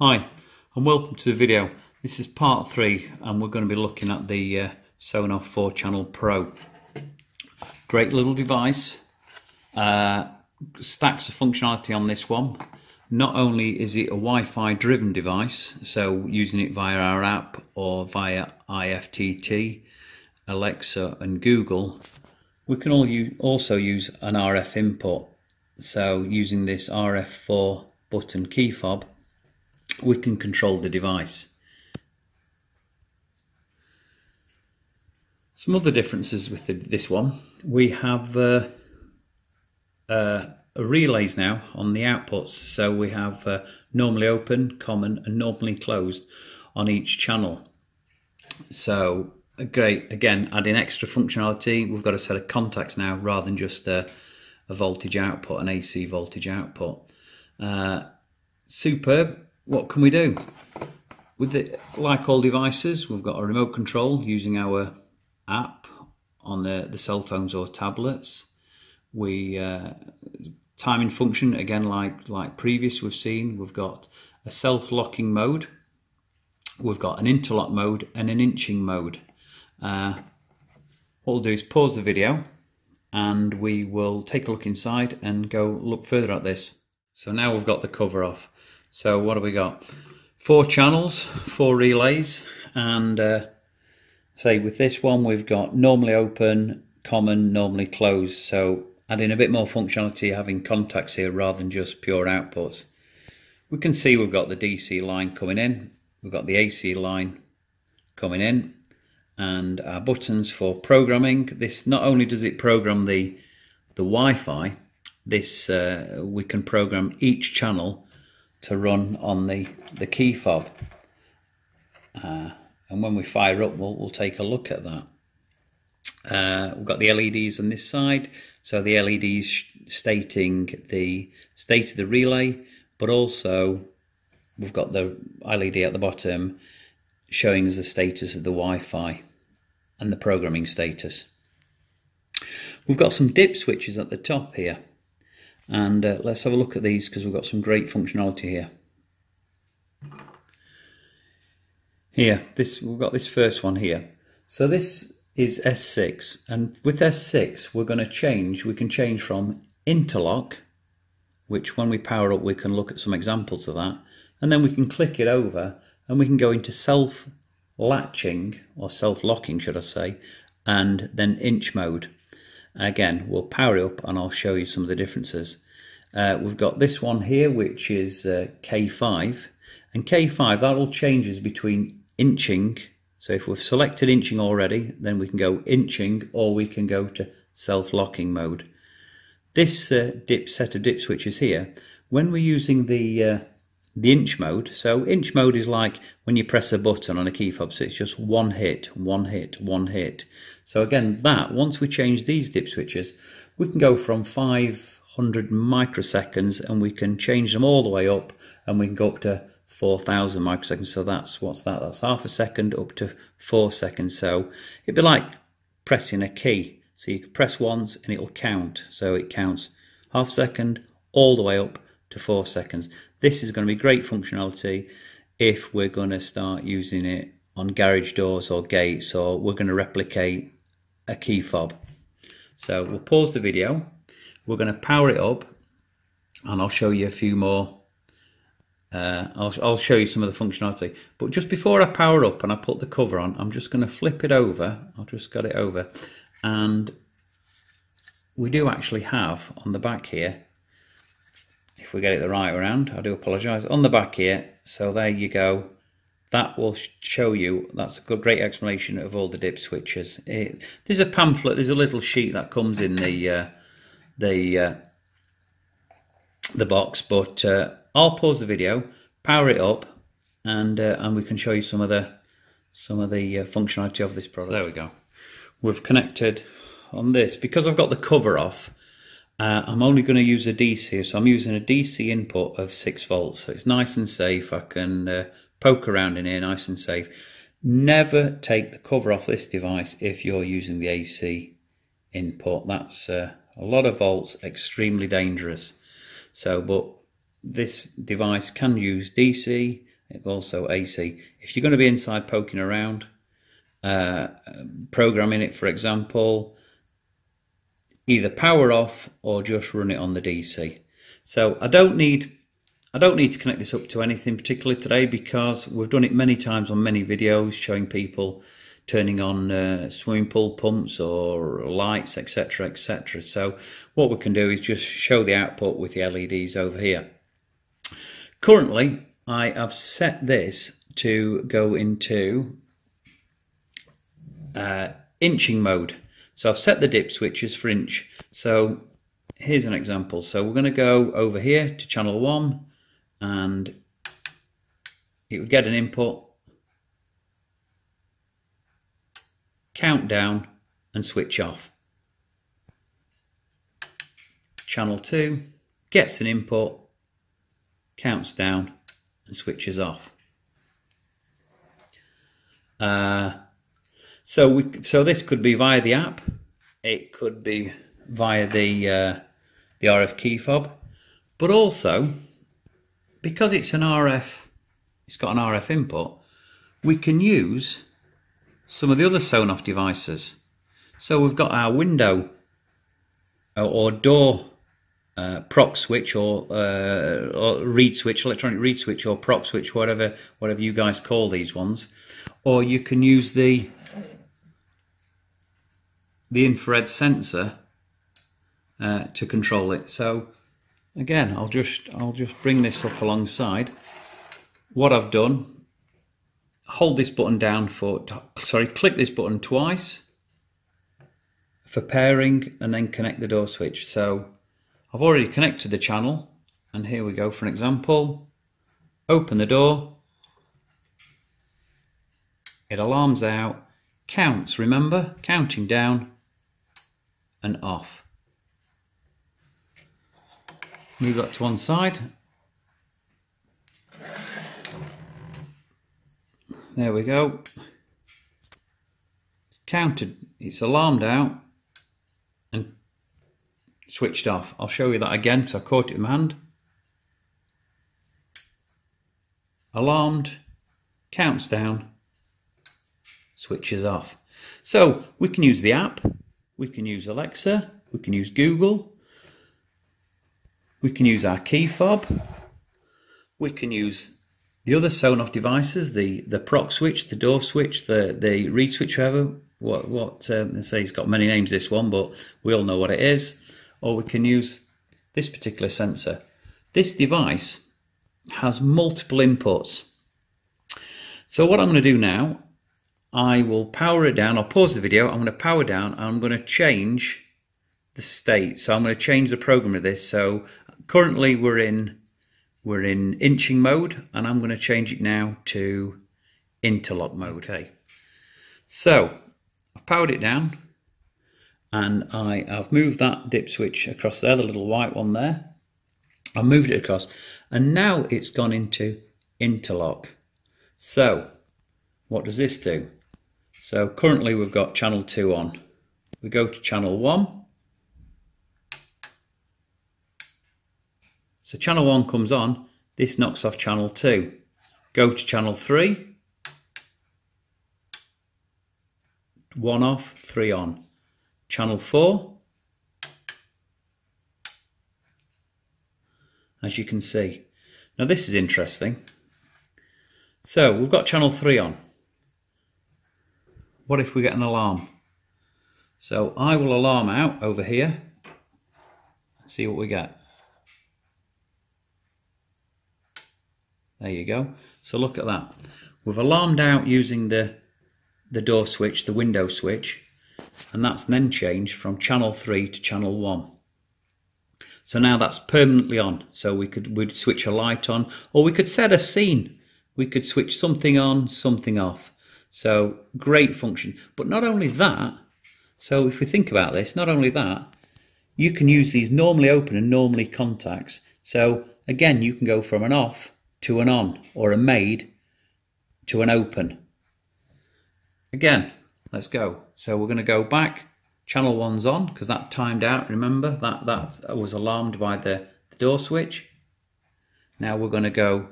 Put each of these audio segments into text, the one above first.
Hi and welcome to the video. This is part 3 and we're going to be looking at the uh, Sonoff 4 Channel Pro. Great little device, uh, stacks of functionality on this one. Not only is it a Wi-Fi driven device, so using it via our app or via IFTT, Alexa and Google, we can also use an RF input. So using this RF4 button key fob we can control the device. Some other differences with the, this one, we have uh, uh, relays now on the outputs. So we have uh, normally open, common and normally closed on each channel. So great, again, adding extra functionality. We've got a set of contacts now rather than just a, a voltage output, an AC voltage output. Uh, superb what can we do? With it, like all devices, we've got a remote control using our app on the, the cell phones or tablets. We uh, timing function again, like like previous we've seen. We've got a self-locking mode. We've got an interlock mode and an inching mode. Uh, what we'll do is pause the video and we will take a look inside and go look further at this. So now we've got the cover off. So what have we got? Four channels, four relays, and uh, say with this one we've got normally open, common, normally closed. So adding a bit more functionality, having contacts here rather than just pure outputs. We can see we've got the DC line coming in, we've got the AC line coming in, and our buttons for programming. This not only does it program the the Wi-Fi, this uh, we can program each channel to run on the, the key fob. Uh, and when we fire up, we'll, we'll take a look at that. Uh, we've got the LEDs on this side, so the LEDs stating the state of the relay, but also we've got the LED at the bottom showing us the status of the Wi-Fi and the programming status. We've got some dip switches at the top here and uh, let's have a look at these because we've got some great functionality here. Here this we've got this first one here. So this is S6 and with S6 we're going to change we can change from interlock which when we power up we can look at some examples of that and then we can click it over and we can go into self latching or self locking should I say and then inch mode Again, we'll power it up and I'll show you some of the differences. Uh, we've got this one here, which is uh, K5. And K5, that all changes between inching. So if we've selected inching already, then we can go inching or we can go to self-locking mode. This uh, dip set of dip switches here, when we're using the uh, the inch mode. So inch mode is like when you press a button on a key fob, so it's just one hit, one hit, one hit. So again, that, once we change these dip switches, we can go from 500 microseconds and we can change them all the way up and we can go up to 4,000 microseconds. So that's, what's that? That's half a second up to four seconds. So it'd be like pressing a key. So you press once and it'll count. So it counts half a second all the way up to four seconds. This is going to be great functionality if we're going to start using it on garage doors or gates or we're going to replicate a key fob. So we'll pause the video, we're going to power it up and I'll show you a few more uh, I'll, I'll show you some of the functionality but just before I power up and I put the cover on I'm just going to flip it over I'll just got it over and we do actually have on the back here if we get it the right around. I do apologise. On the back here, so there you go. That will show you, that's a good, great explanation of all the dip switches. It, there's a pamphlet, there's a little sheet that comes in the uh, the uh, the box, but uh, I'll pause the video, power it up, and uh, and we can show you some of the some of the uh, functionality of this product. So there we go. We've connected on this because I've got the cover off. Uh, I'm only going to use a DC, so I'm using a DC input of 6 volts. So it's nice and safe. I can uh, poke around in here nice and safe. Never take the cover off this device if you're using the AC input. That's uh, a lot of volts, extremely dangerous. So, but this device can use DC also AC. If you're going to be inside poking around, uh, programming it, for example, either power off or just run it on the DC. So I don't need I don't need to connect this up to anything particularly today because we've done it many times on many videos showing people turning on uh, swimming pool pumps or lights etc etc so what we can do is just show the output with the LEDs over here. Currently I have set this to go into uh, inching mode. So I've set the dip switches for inch. So here's an example. So we're going to go over here to channel 1 and it would get an input count down and switch off. Channel 2 gets an input, counts down and switches off. Uh, so we so this could be via the app, it could be via the uh, the RF key fob, but also because it's an RF, it's got an RF input, we can use some of the other Sonoff devices. So we've got our window uh, or door uh, proc switch or, uh, or, reed switch, electronic reed switch or proc switch, whatever whatever you guys call these ones, or you can use the the infrared sensor uh, to control it. So again, I'll just I'll just bring this up alongside. What I've done hold this button down for, sorry, click this button twice for pairing and then connect the door switch. So I've already connected the channel and here we go for an example. Open the door, it alarms out, counts, remember, counting down and off. Move that to one side There we go. It's counted, it's alarmed out and switched off. I'll show you that again because I caught it in my hand. Alarmed, counts down, switches off. So we can use the app, we can use Alexa, we can use Google, we can use our key fob, we can use the other Sonoff devices, the the proc switch, the door switch, the the reed switch, whatever, what what um, say it's got many names this one, but we all know what it is. Or we can use this particular sensor. This device has multiple inputs. So what I'm going to do now, I will power it down. I'll pause the video. I'm going to power down. I'm going to change the state. So I'm going to change the program of this. So currently we're in we're in inching mode and I'm going to change it now to interlock mode. Okay. So I've powered it down and I have moved that dip switch across there, the little white one there. I've moved it across and now it's gone into interlock. So what does this do? So currently we've got channel 2 on. We go to channel 1 So channel 1 comes on, this knocks off channel 2. Go to channel 3, 1 off, 3 on. Channel 4, as you can see. Now this is interesting. So we've got channel 3 on. What if we get an alarm? So I will alarm out over here. See what we get. There you go. So look at that. We've alarmed out using the, the door switch, the window switch, and that's then changed from channel 3 to channel 1. So now that's permanently on. So we could we'd switch a light on, or we could set a scene. We could switch something on, something off. So great function. But not only that, so if we think about this, not only that, you can use these normally open and normally contacts. So again, you can go from an off to an on or a made to an open. Again, let's go. So we're going to go back. Channel 1's on because that timed out. Remember that that was alarmed by the, the door switch. Now we're going to go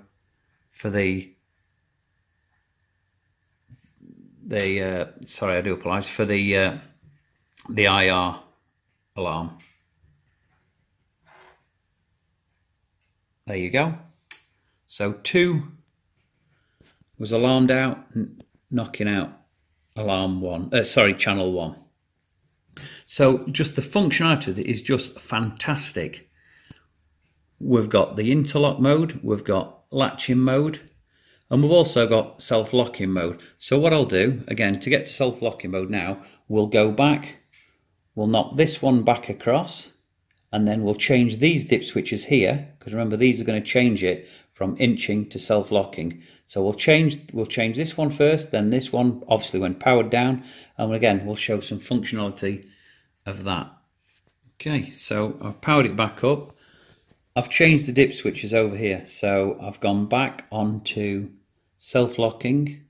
for the the uh, sorry, I do apologise for the uh, the IR alarm. There you go. So two was alarmed out, knocking out alarm one. Uh, sorry, channel one. So just the functionality is just fantastic. We've got the interlock mode, we've got latching mode, and we've also got self-locking mode. So what I'll do, again, to get to self-locking mode now, we'll go back, we'll knock this one back across, and then we'll change these dip switches here, because remember these are going to change it from inching to self-locking. So we'll change we'll change this one first, then this one, obviously when powered down, and again we'll show some functionality of that. Okay, so I've powered it back up. I've changed the dip switches over here. So I've gone back onto self-locking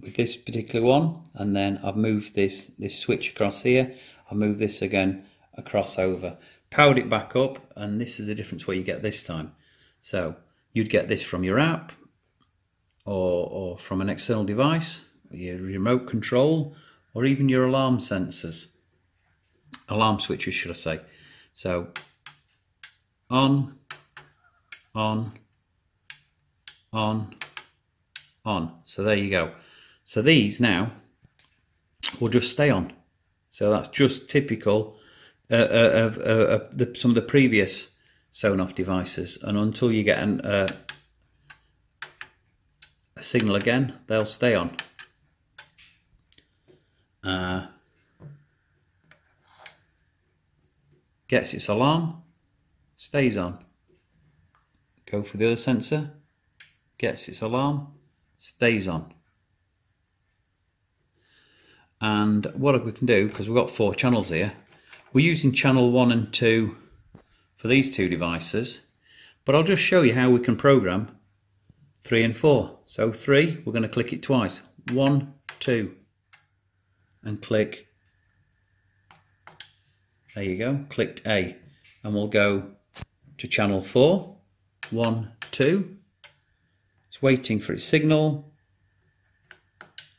with this particular one and then I've moved this, this switch across here. I've moved this again across over. Powered it back up and this is the difference where you get this time. So you'd get this from your app or, or from an external device, your remote control or even your alarm sensors. Alarm switches should I say. So on, on, on, on. So there you go. So these now will just stay on. So that's just typical uh, uh of uh, the, some of the previous Sonoff devices. And until you get an, uh, a signal again, they'll stay on. Uh, gets its alarm, stays on. Go for the other sensor, gets its alarm, stays on. And what we can do, because we've got four channels here, we're using channel 1 and 2 for these two devices, but I'll just show you how we can program 3 and 4. So 3, we're going to click it twice. 1, 2, and click, there you go, clicked A. And we'll go to channel 4, 1, 2. It's waiting for its signal.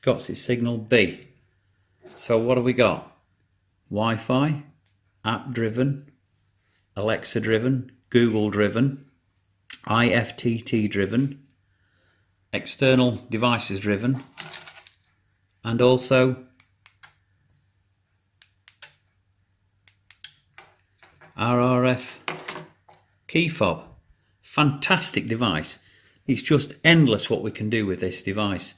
Got its signal B. So what have we got? Wi-Fi, app driven, Alexa driven, Google driven, IFTT driven, external devices driven, and also RRF key fob. Fantastic device. It's just endless what we can do with this device.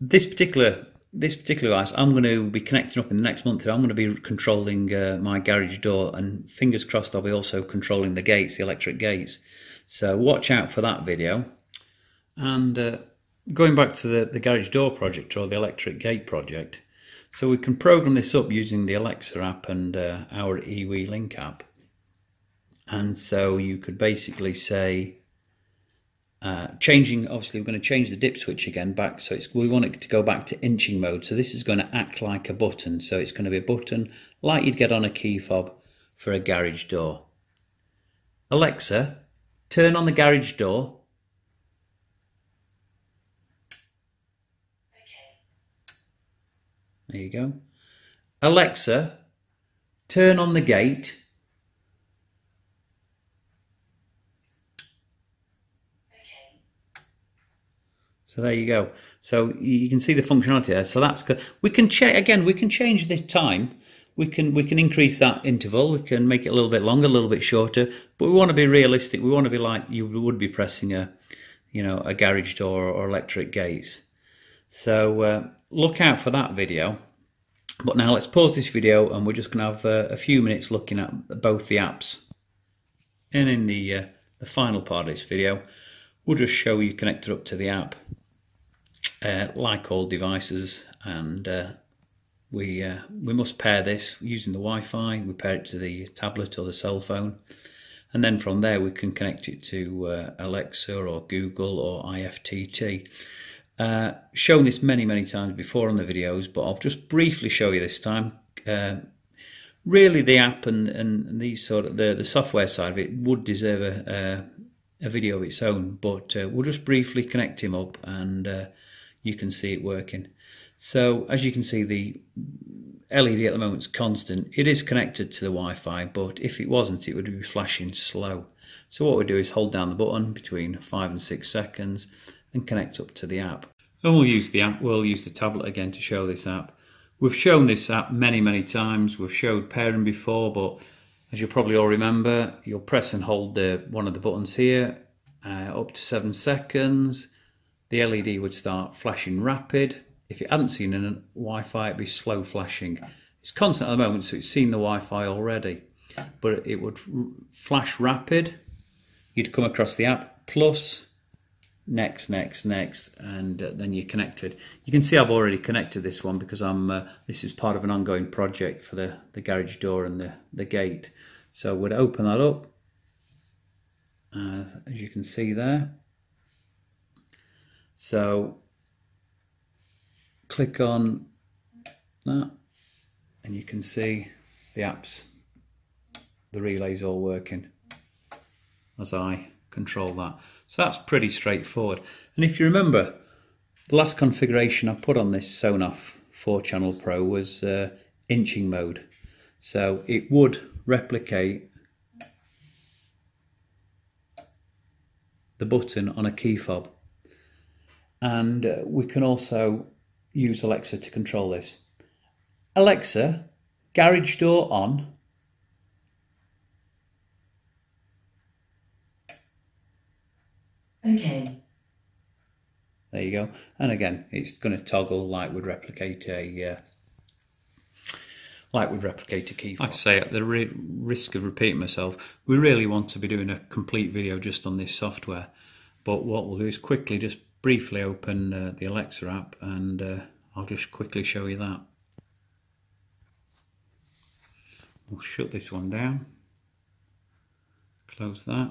This particular this particular device, I'm going to be connecting up in the next month. I'm going to be controlling uh, my garage door, and fingers crossed, I'll be also controlling the gates, the electric gates. So watch out for that video. And uh, going back to the, the garage door project or the electric gate project, so we can program this up using the Alexa app and uh, our eWeLink app. And so you could basically say, uh, changing, obviously we're going to change the dip switch again back, so it's, we want it to go back to inching mode. So this is going to act like a button. So it's going to be a button like you'd get on a key fob for a garage door. Alexa, turn on the garage door. There you go. Alexa, turn on the gate. So there you go. So you can see the functionality there. So that's good. We can check again. We can change the time. We can we can increase that interval. We can make it a little bit longer, a little bit shorter. But we want to be realistic. We want to be like you would be pressing a, you know, a garage door or electric gates. So uh, look out for that video. But now let's pause this video and we're just going to have uh, a few minutes looking at both the apps. And in the, uh, the final part of this video, we'll just show you connected up to the app uh, like all devices and uh, we uh, we must pair this using the Wi-Fi. We pair it to the tablet or the cell phone. And then from there we can connect it to uh, Alexa or Google or IFTT uh, shown this many many times before on the videos but I'll just briefly show you this time. Uh, really the app and, and these sort of the, the software side of it would deserve a, a, a video of its own but we'll just briefly connect him up and you can see it working. So as you can see, the LED at the moment is constant. It is connected to the Wi-Fi, but if it wasn't, it would be flashing slow. So what we do is hold down the button between five and six seconds and connect up to the app. And we'll use the app, we'll use the tablet again to show this app. We've shown this app many, many times. We've showed pairing before, but as you'll probably all remember, you'll press and hold the, one of the buttons here uh, up to seven seconds. The LED would start flashing rapid. If it hadn't seen a Wi-Fi, it'd be slow flashing. It's constant at the moment, so it's seen the Wi-Fi already. But it would flash rapid. You'd come across the app, plus next, next, next, and uh, then you're connected. You can see I've already connected this one because I'm. Uh, this is part of an ongoing project for the the garage door and the the gate. So we'd open that up, uh, as you can see there. So click on that, and you can see the apps, the relays all working as I control that. So that's pretty straightforward. And if you remember, the last configuration I put on this Sonoff 4 Channel Pro was uh, inching mode. So it would replicate the button on a key fob. And uh, we can also use Alexa to control this. Alexa, garage door on. Okay. There you go. And again, it's going to toggle like would replicate a uh, like would replicate a key. Like I say, at the risk of repeating myself, we really want to be doing a complete video just on this software. But what we'll do is quickly just briefly open uh, the Alexa app and uh, I'll just quickly show you that. We'll shut this one down. Close that.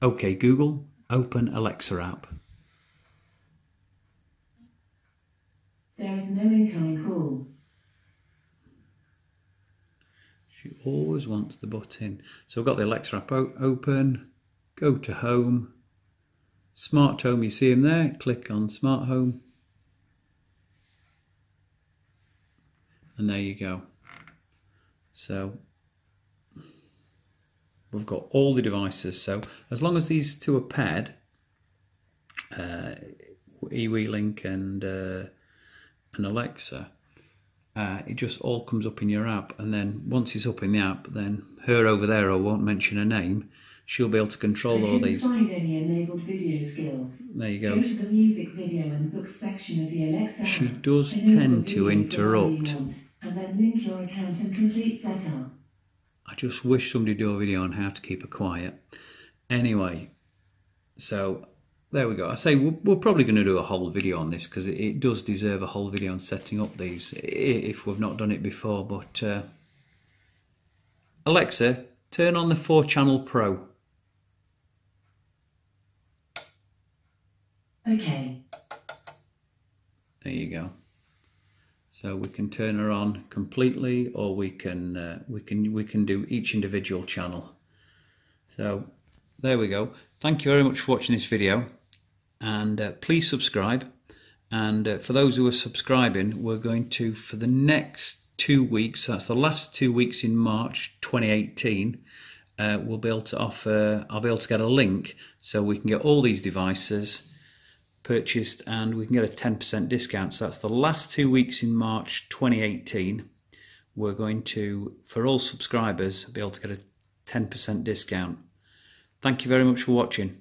OK Google, open Alexa app. There is no incoming call. She always wants the button. So I've got the Alexa app open, go to home, smart home, you see him there, click on smart home. And there you go. So we've got all the devices. So as long as these two are paired, uh, eWeLink and uh, and Alexa, uh, it just all comes up in your app. And then once it's up in the app, then her over there, I won't mention her name, she'll be able to control all these. Find any enabled video skills. There you go. Go to the music video and books section of the Alexa. She does tend to interrupt. And then link your account and complete setup. I just wish somebody do a video on how to keep her quiet. Anyway, so there we go. I say we're, we're probably going to do a whole video on this because it, it, does deserve a whole video on setting up these if we've not done it before. But uh, Alexa, turn on the 4 channel Pro. Okay. There you go. So we can turn her on completely, or we can uh, we can we can do each individual channel. So there we go. Thank you very much for watching this video, and uh, please subscribe. And uh, for those who are subscribing, we're going to for the next two weeks. That's the last two weeks in March 2018. Uh, we'll be able to offer. I'll be able to get a link so we can get all these devices purchased and we can get a 10% discount. So that's the last two weeks in March 2018. We're going to, for all subscribers, be able to get a 10% discount. Thank you very much for watching.